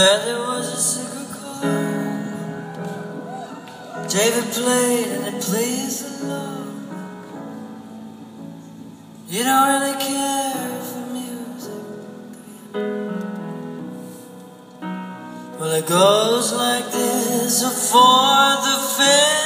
Heard there was a secret chord. David played and it pleased the Lord. You don't really care for music. Well, it goes like this: a fourth, a fifth,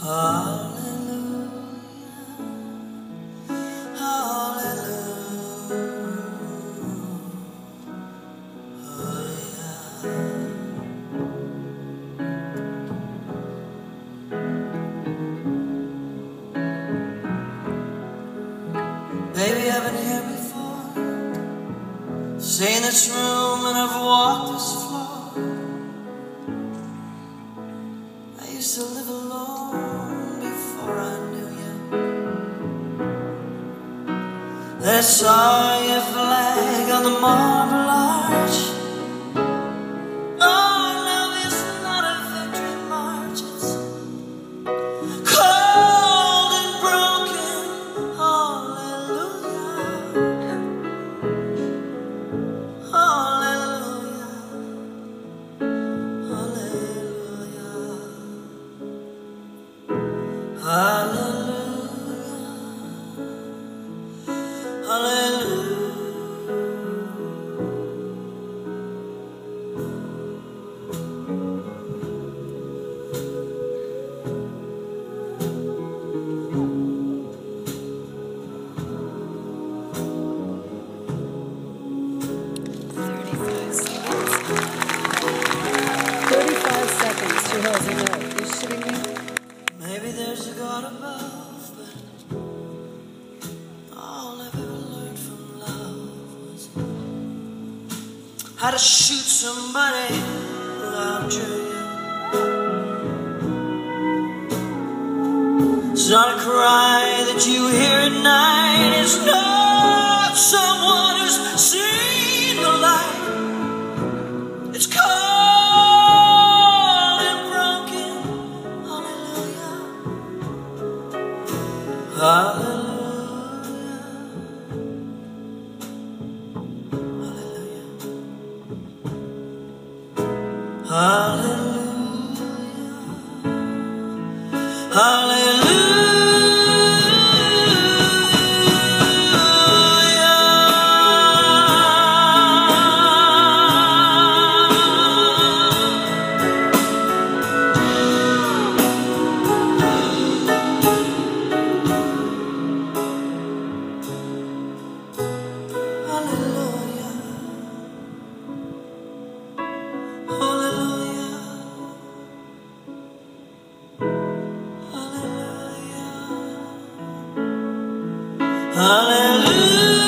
Baby, I've been here before. Seen this room and I've walked this floor. I used to live They saw your flag on the marble Hallelujah. How to shoot somebody without you. It's not a cry that you hear at night. It's not someone who's seen the light. It's cold and broken. Hallelujah. Hallelujah. Hallelujah. Hallelujah. Hallelujah.